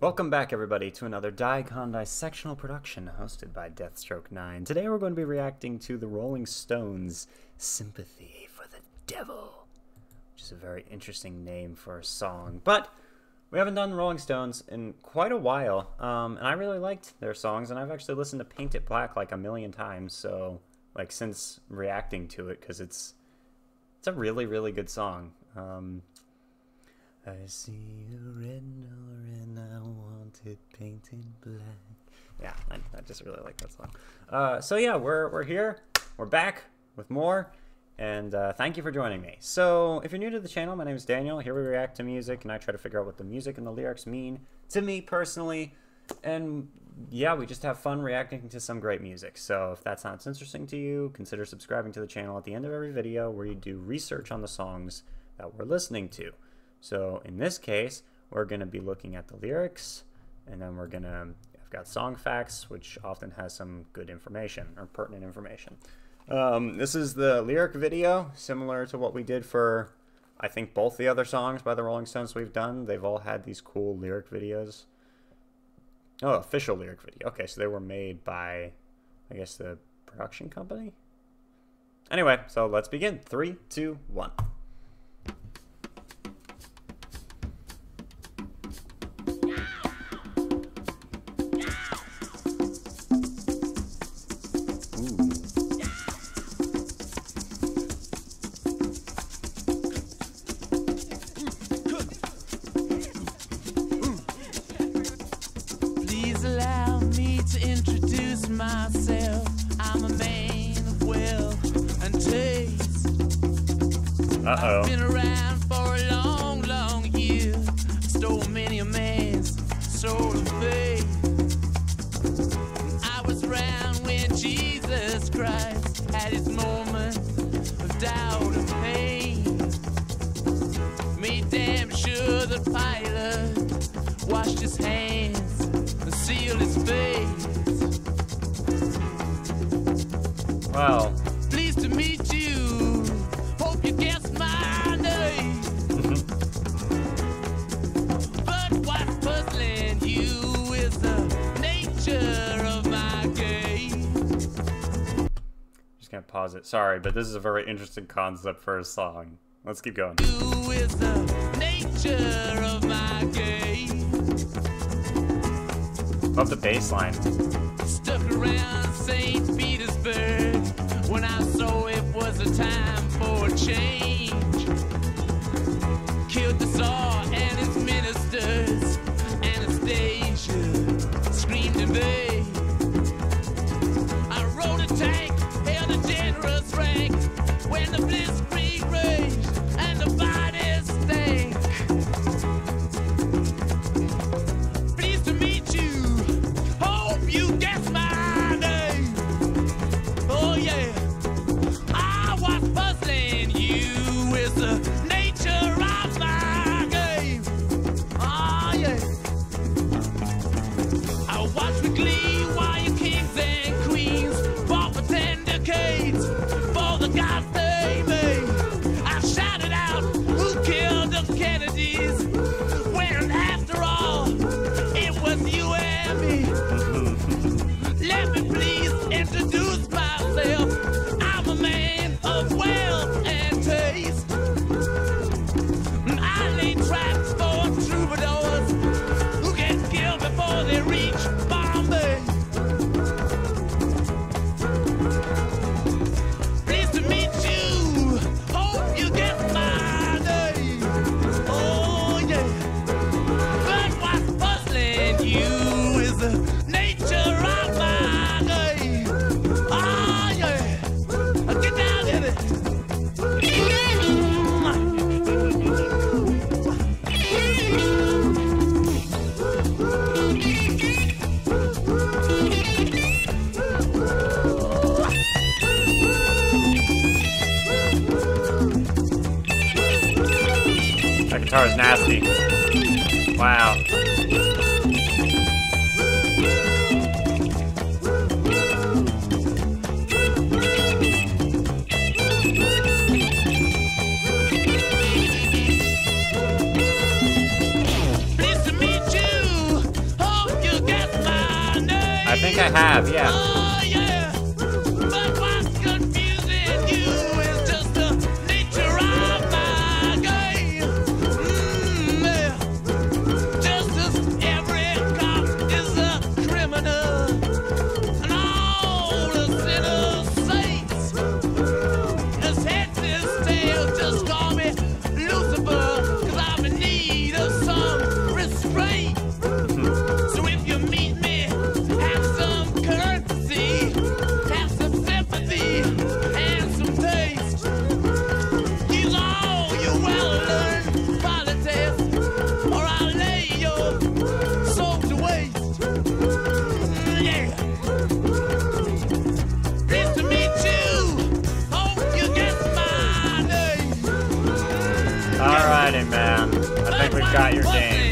Welcome back, everybody, to another Dicon Dissectional production hosted by Dethstrok9. Today we're going to be reacting to the Rolling Stones' Sympathy for the Devil, which is a very interesting name for a song. But we haven't done Rolling Stones in quite a while, um, and I really liked their songs, and I've actually listened to Paint It Black like a million times, so, like, since reacting to it, because it's, it's a really, really good song. Um, I see a red door and I want it painted black. Yeah, I, I just really like that song. Uh, so yeah, we're we're here, we're back with more, and uh, thank you for joining me. So if you're new to the channel, my name is Daniel. Here we react to music, and I try to figure out what the music and the lyrics mean to me personally. And yeah, we just have fun reacting to some great music. So if that sounds interesting to you, consider subscribing to the channel at the end of every video where you do research on the songs that we're listening to. So in this case, we're going to be looking at the lyrics, and then we're going to, I've got song facts, which often has some good information or pertinent information. Um, this is the lyric video, similar to what we did for, I think, both the other songs by the Rolling Stones we've done. They've all had these cool lyric videos. Oh, official lyric video. Okay, so they were made by, I guess, the production company? Anyway, so let's begin. Three, two, one. Moment of doubt and pain. Made damn sure the Pilate washed his hands and sealed his face. Wow. Pause it. Sorry, but this is a very interesting concept for a song. Let's keep going. You the nature of my game. Love the bass line. Stuck around have, yeah. Think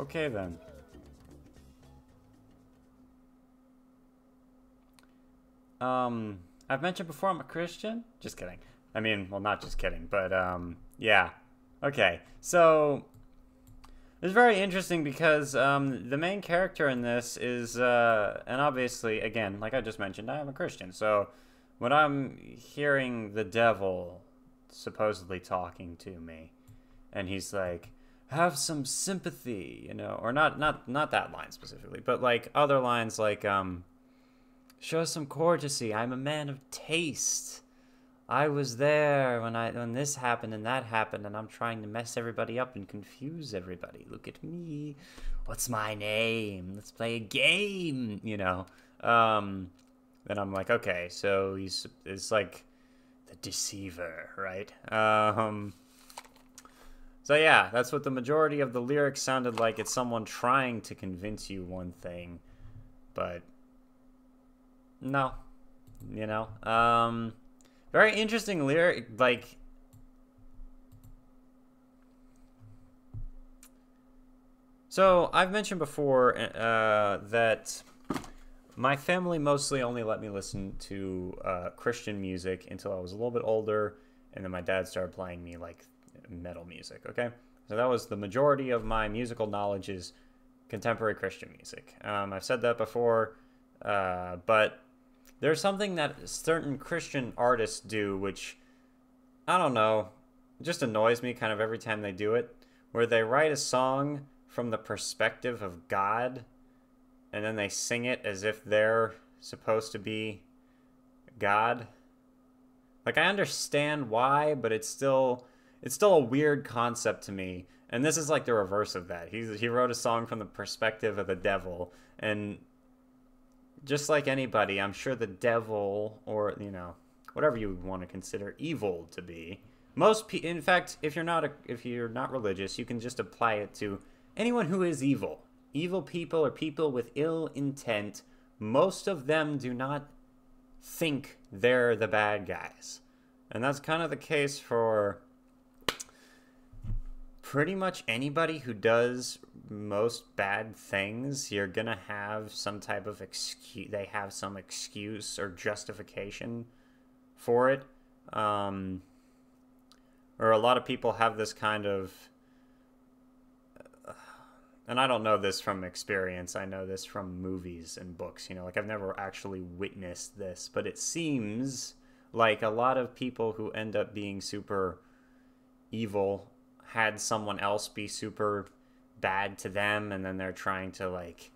Okay then. Um, I've mentioned before I'm a Christian. Just kidding. I mean, well, not just kidding, but um, yeah. Okay, so it's very interesting because um, the main character in this is, uh, and obviously, again, like I just mentioned, I am a Christian. So when I'm hearing the devil supposedly talking to me, and he's like, "Have some sympathy," you know, or not, not, not that line specifically, but like other lines like, um, "Show some courtesy. I'm a man of taste." I was there when I when this happened and that happened, and I'm trying to mess everybody up and confuse everybody. Look at me. What's my name? Let's play a game. You know. Um, then I'm like, okay, so he's it's like the deceiver, right? Um. So yeah, that's what the majority of the lyrics sounded like. It's someone trying to convince you one thing, but no, you know. Um. Very interesting lyric, like. So I've mentioned before uh, that my family mostly only let me listen to uh, Christian music until I was a little bit older, and then my dad started playing me like metal music. Okay, so that was the majority of my musical knowledge is contemporary Christian music. Um, I've said that before, uh, but there's something that certain Christian artists do, which I don't know, just annoys me kind of every time they do it, where they write a song from the perspective of God, and then they sing it as if they're supposed to be God. Like I understand why, but it's still it's still a weird concept to me. And this is like the reverse of that. He he wrote a song from the perspective of the devil, and just like anybody, I'm sure the devil or you know whatever you want to consider evil to be. Most, pe- in fact, if you're not a, if you're not religious, you can just apply it to anyone who is evil, evil people or people with ill intent, most of them do not think they're the bad guys. And that's kind of the case for pretty much anybody who does most bad things. You're going to have some type of excuse, they have some excuse or justification for it. Um, or a lot of people have this kind of and I don't know this from experience. I know this from movies and books. You know, like I've never actually witnessed this, but it seems like a lot of people who end up being super evil had someone else be super bad to them, and then they're trying to like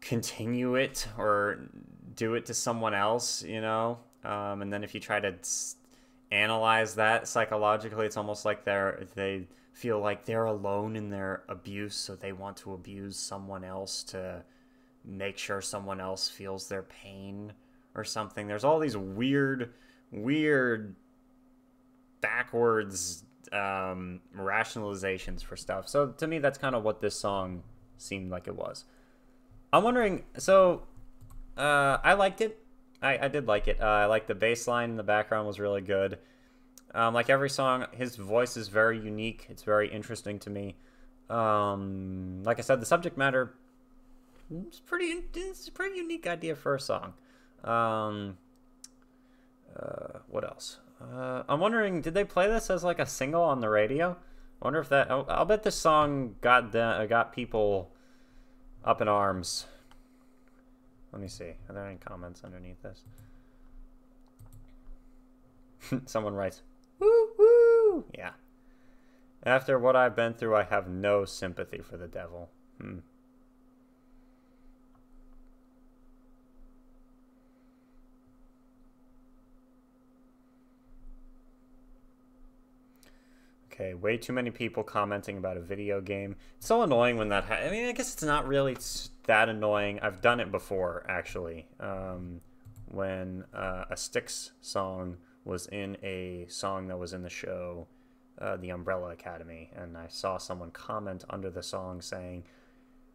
continue it or do it to someone else, you know? Um, and then if you try to analyze that psychologically, it's almost like they're, they, feel like they're alone in their abuse, so they want to abuse someone else to make sure someone else feels their pain or something. There's all these weird, weird, backwards um, rationalizations for stuff. So to me, that's kind of what this song seemed like it was. I'm wondering, so uh, I liked it. I, I did like it. Uh, I like the bass line in the background was really good. Um, like every song, his voice is very unique. It's very interesting to me. Um, like I said, the subject matter it's pretty. It's a pretty unique idea for a song. Um, uh, what else? Uh, I'm wondering, did they play this as like a single on the radio? I wonder if that. I'll, I'll bet this song got the, uh, got people up in arms. Let me see. Are there any comments underneath this? Someone writes, Woo woo! Yeah. After what I've been through, I have no sympathy for the devil. Hmm. Okay, way too many people commenting about a video game. It's so annoying when that. I mean, I guess it's not really that annoying. I've done it before, actually. Um, when uh, a Styx song was in a song that was in the show, uh, The Umbrella Academy, and I saw someone comment under the song saying,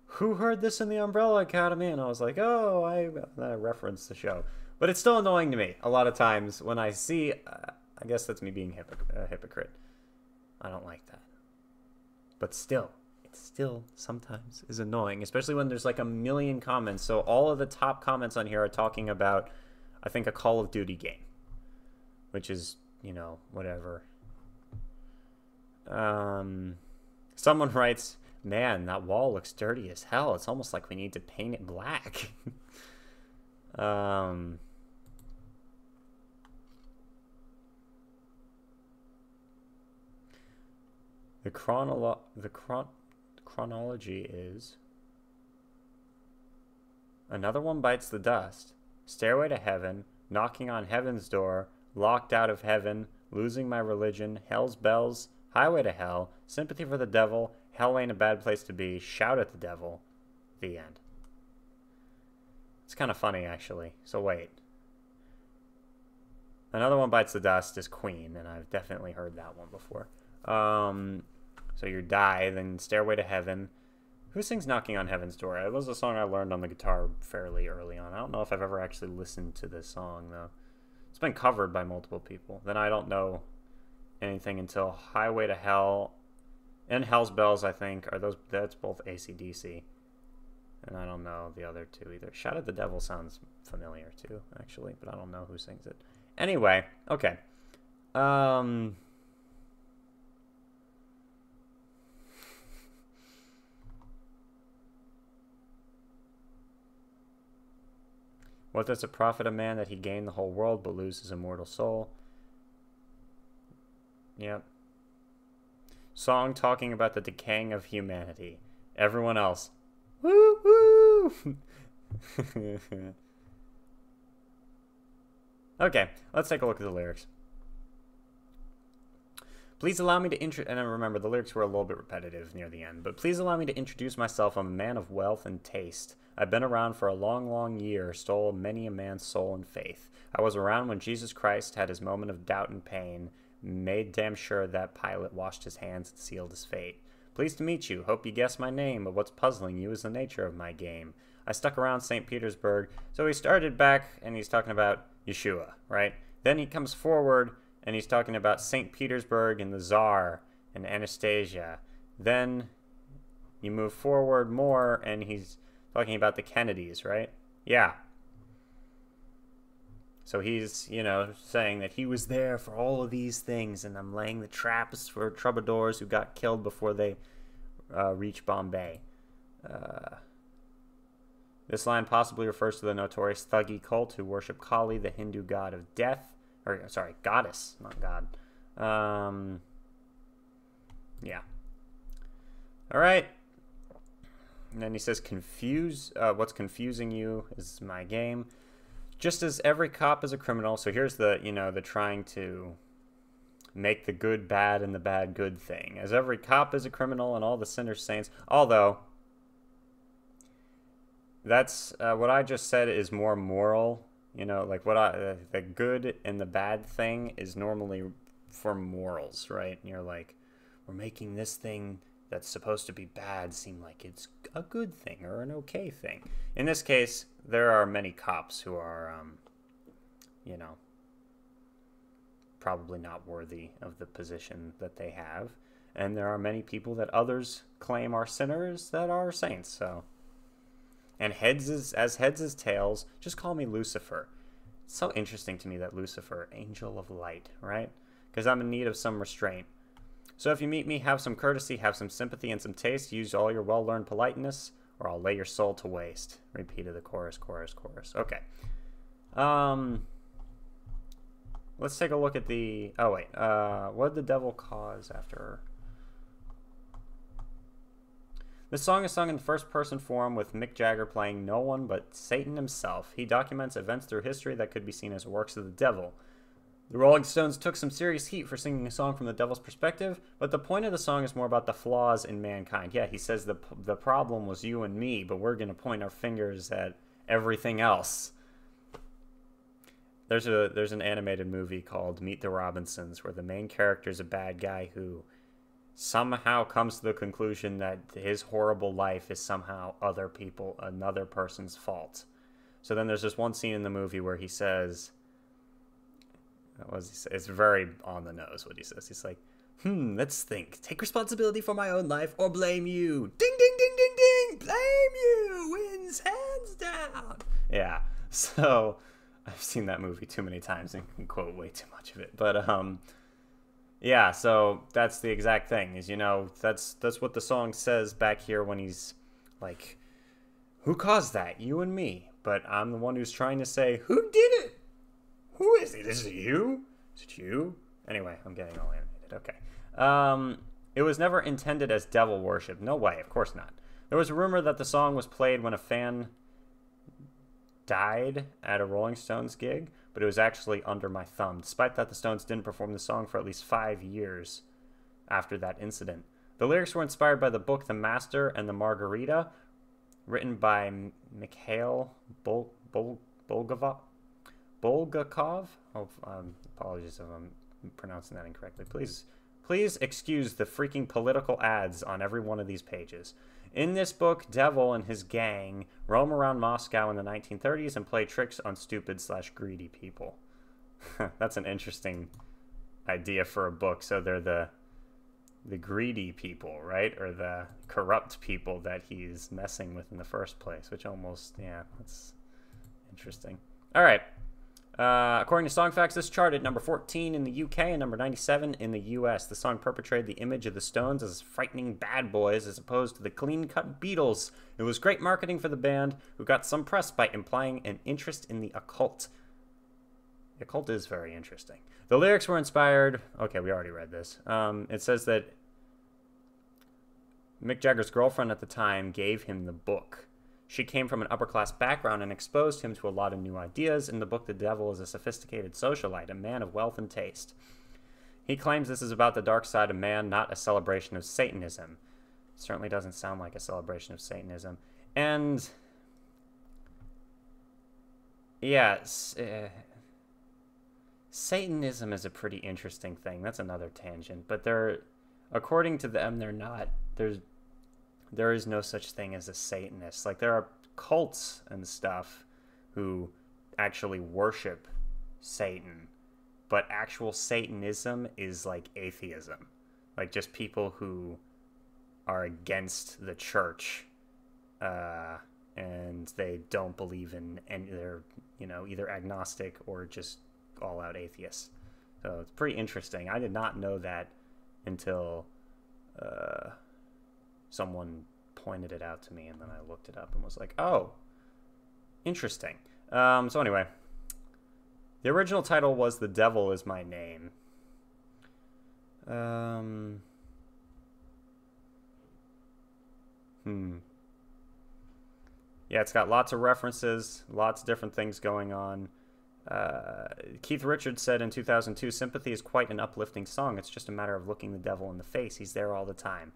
"Who heard this in the Umbrella Academy?" And I was like, "Oh, I, I referenced the show." But it's still annoying to me a lot of times when I see. Uh, I guess that's me being a hypocrite. I don't like that. But still, it still sometimes is annoying, especially when there's like a million comments. So all of the top comments on here are talking about, I think, a Call of Duty game which is, you know, whatever. Um, someone writes, man, that wall looks dirty as hell. It's almost like we need to paint it black. um, the chronolo- the chron- chronology is another one bites the dust. Stairway to heaven, knocking on heaven's door, locked out of heaven, losing my religion, hell's bells, highway to hell, sympathy for the devil, hell ain't a bad place to be, shout at the devil, the end. It's kind of funny, actually. So wait. Another one bites the dust is Queen, and I've definitely heard that one before. Um, so you die, then Stairway to Heaven. Who sings Knocking on Heaven's Door? It was a song I learned on the guitar fairly early on. I don't know if I've ever actually listened to this song, though. It's been covered by multiple people. Then I don't know anything until Highway to Hell and Hell's Bells, I think, are those that's both ACDC. And I don't know the other two either. Shout at the Devil sounds familiar too, actually, but I don't know who sings it. Anyway, okay. Um What does it profit a man that he gain the whole world but lose his immortal soul? Yep. Song talking about the decaying of humanity. Everyone else. Woo woo! okay, let's take a look at the lyrics. Please allow me to intro. And I remember, the lyrics were a little bit repetitive near the end, but please allow me to introduce myself. I'm a man of wealth and taste. I've been around for a long, long year, stole many a man's soul and faith. I was around when Jesus Christ had his moment of doubt and pain, made damn sure that Pilate washed his hands and sealed his fate. Pleased to meet you. Hope you guess my name, but what's puzzling you is the nature of my game. I stuck around St. Petersburg, so he started back and he's talking about Yeshua, right? Then he comes forward and he's talking about St. Petersburg and the Tsar and Anastasia. Then you move forward more and he's talking about the Kennedys, right? Yeah. So he's, you know, saying that he was there for all of these things, and I'm laying the traps for troubadours who got killed before they uh, reach Bombay. Uh, this line possibly refers to the notorious Thuggee cult who worship Kali, the Hindu god of death, or sorry, goddess, not god. Um, yeah. All right. And then he says, "Confuse. Uh, what's confusing you is my game." Just as every cop is a criminal, so here's the you know the trying to make the good bad and the bad good thing. As every cop is a criminal and all the sinners saints. Although that's uh, what I just said is more moral. You know, like what I uh, the good and the bad thing is normally for morals, right? And you're like, we're making this thing that's supposed to be bad seem like it's a good thing or an okay thing. In this case, there are many cops who are, um, you know, probably not worthy of the position that they have. And there are many people that others claim are sinners that are saints. So, and heads is as heads as tails. Just call me Lucifer. It's so interesting to me that Lucifer, angel of light, right? Because I'm in need of some restraint. So if you meet me, have some courtesy, have some sympathy, and some taste. Use all your well learned politeness, or I'll lay your soul to waste. Repeated the chorus, chorus, chorus. Okay. Um. Let's take a look at the. Oh wait. Uh, what did the devil cause after? This song is sung in first person form with Mick Jagger playing no one but Satan himself. He documents events through history that could be seen as works of the devil. The Rolling Stones took some serious heat for singing a song from the devil's perspective, but the point of the song is more about the flaws in mankind. Yeah, he says the the problem was you and me, but we're going to point our fingers at everything else. There's a there's an animated movie called Meet the Robinsons where the main character is a bad guy who somehow comes to the conclusion that his horrible life is somehow other people another person's fault. So then there's this one scene in the movie where he says what was? It's very on the nose what he says. He's like, hmm, let's think. Take responsibility for my own life or blame you. Ding, ding, ding, ding, ding. Blame you wins hands down. Yeah. So I've seen that movie too many times and can quote way too much of it. But, um, yeah, so that's the exact thing is, you know, that's, that's what the song says back here when he's like, who caused that? You and me. But I'm the one who's trying to say, who did it? Who is it? Is it you? Is it you? Anyway, I'm getting all animated. Okay. Um, it was never intended as devil worship. No way. Of course not. There was a rumor that the song was played when a fan died at a Rolling Stones gig, but it was actually under my thumb. Despite that, the Stones didn't perform the song for at least five years after that incident. The lyrics were inspired by the book The Master and the Margarita, written by Mikhail Bol- Bol- Bulgakov. Bulgakov. Oh, um, apologies if I'm pronouncing that incorrectly. Please, please excuse the freaking political ads on every one of these pages. In this book, Devil and his gang roam around Moscow in the 1930s and play tricks on stupid slash greedy people. That's an interesting idea for a book. So they're the the greedy people, right, or the corrupt people that he's messing with in the first place. Which almost, yeah, that's interesting. All right. Uh, according to Songfacts, this charted number 14 in the UK and number 97 in the US. The song perpetrated the image of the Stones as frightening bad boys as opposed to the clean cut Beatles. It was great marketing for the band, who got some press by implying an interest in the occult. The occult is very interesting. The lyrics were inspired. Okay, we already read this. Um, it says that Mick Jagger's girlfriend at the time gave him the book. She came from an upper class background and exposed him to a lot of new ideas. In the book, the devil is a sophisticated socialite, a man of wealth and taste. He claims this is about the dark side of man, not a celebration of Satanism. Certainly doesn't sound like a celebration of Satanism. And yes, uh, Satanism is a pretty interesting thing. That's another tangent, but they're according to them they're not there's there is no such thing as a Satanist. Like there are cults and stuff who actually worship Satan, but actual Satanism is like atheism, like just people who are against the church, uh, and they don't believe in any. They're you know either agnostic or just all out atheists. So it's pretty interesting. I did not know that until uh, someone pointed it out to me, and then I looked it up and was like, "Oh, interesting." Um, so anyway, the original title was "The Devil Is My Name." Um, hmm. Yeah, it's got lots of references, lots of different things going on. Uh, Keith Richards said in 2002 Sympathy is quite an uplifting song. It's just a matter of looking the devil in the face. He's there all the time.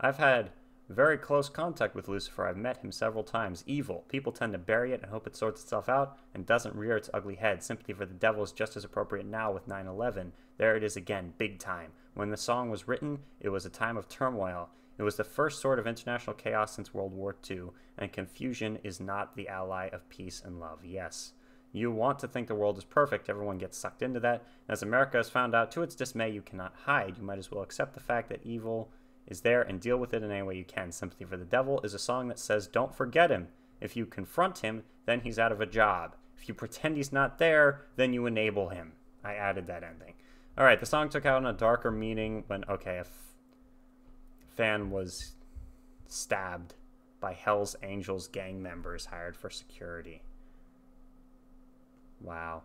I've had very close contact with Lucifer. I've met him several times. Evil. People tend to bury it and hope it sorts itself out and doesn't rear its ugly head. Sympathy for the devil is just as appropriate now with 9 11. There it is again, big time. When the song was written, it was a time of turmoil. It was the first sort of international chaos since World War II, and confusion is not the ally of peace and love. Yes. You want to think the world is perfect. Everyone gets sucked into that. As America has found out to its dismay, you cannot hide. You might as well accept the fact that evil is there and deal with it in any way you can. Sympathy for the Devil is a song that says, Don't forget him. If you confront him, then he's out of a job. If you pretend he's not there, then you enable him. I added that ending. All right, the song took out a darker meaning when, okay, a f- fan was stabbed by Hell's Angels gang members hired for security. Wow.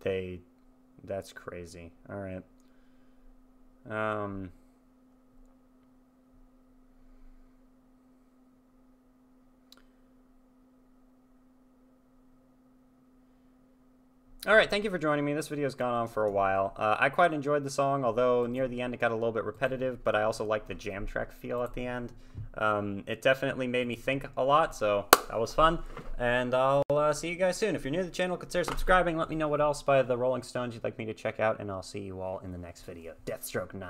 They that's crazy. All right. Um All right, thank you for joining me. This video has gone on for a while. Uh, I quite enjoyed the song, although near the end it got a little bit repetitive, but I also like the jam track feel at the end. Um, it definitely made me think a lot, so that was fun. And I'll uh, see you guys soon. If you're new to the channel, consider subscribing. Let me know what else by the Rolling Stones you'd like me to check out, and I'll see you all in the next video. Dethstrok 9.